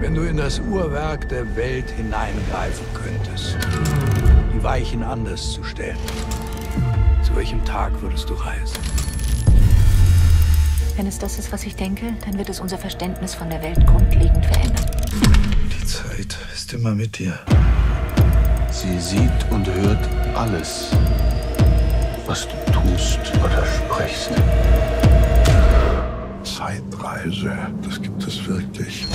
Wenn du in das Uhrwerk der Welt hineingreifen könntest, die Weichen anders zu stellen, zu welchem Tag würdest du reisen? Wenn es das ist, was ich denke, dann wird es unser Verständnis von der Welt grundlegend verändern. Die Zeit ist immer mit dir. Sie sieht und hört alles, was du tust oder sprichst. Zeitreise, das gibt es wirklich.